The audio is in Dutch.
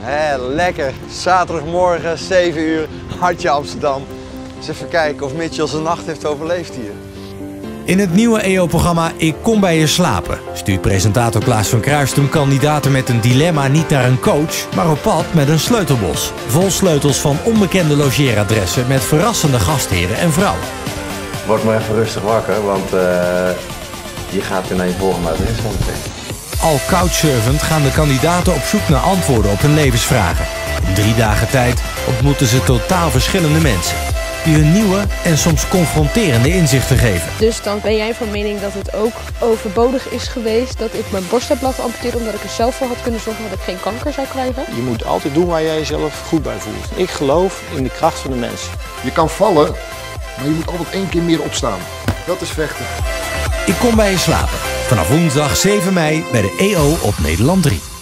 Hé, lekker. Zaterdagmorgen, 7 uur, hartje Amsterdam. Eens even kijken of Mitchell zijn nacht heeft overleefd hier. In het nieuwe EO-programma Ik kom bij je slapen stuurt presentator Klaas van Kruistum kandidaten met een dilemma niet naar een coach, maar op pad met een sleutelbos. Vol sleutels van onbekende logeeradressen met verrassende gastheren en vrouwen. Word maar even rustig wakker, want uh, je gaat naar je volgende adres van. Al couchsurfend gaan de kandidaten op zoek naar antwoorden op hun levensvragen. In drie dagen tijd ontmoeten ze totaal verschillende mensen. Die hun nieuwe en soms confronterende inzichten geven. Dus dan ben jij van mening dat het ook overbodig is geweest dat ik mijn borst heb laten amputeren omdat ik er zelf voor had kunnen zorgen dat ik geen kanker zou krijgen? Je moet altijd doen waar jij jezelf goed bij voelt. Ik geloof in de kracht van de mens. Je kan vallen, maar je moet altijd één keer meer opstaan. Dat is vechten. Ik kom bij je slapen. Vanaf woensdag 7 mei bij de EO op Nederland 3.